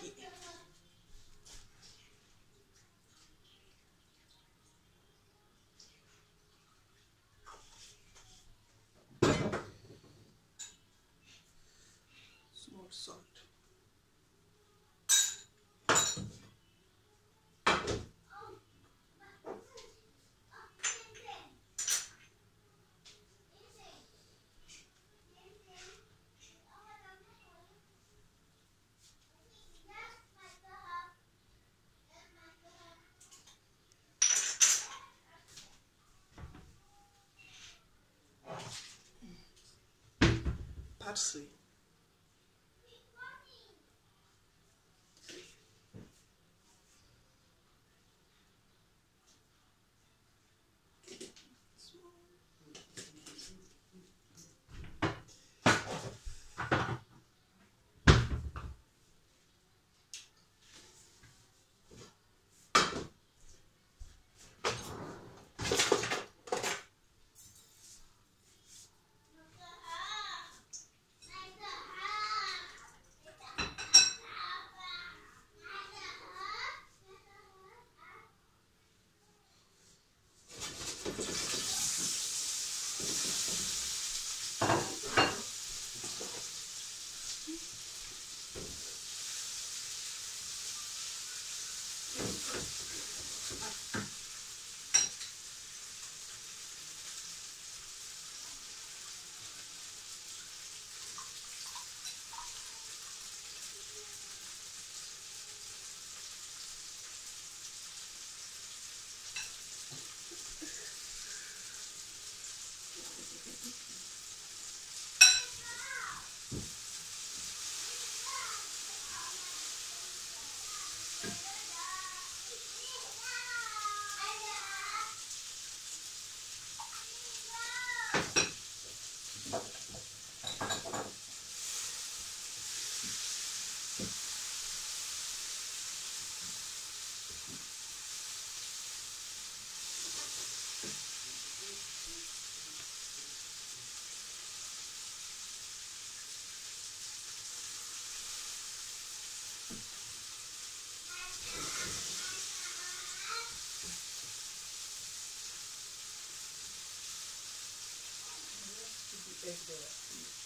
Jackie. Some. part 3. あっ。です。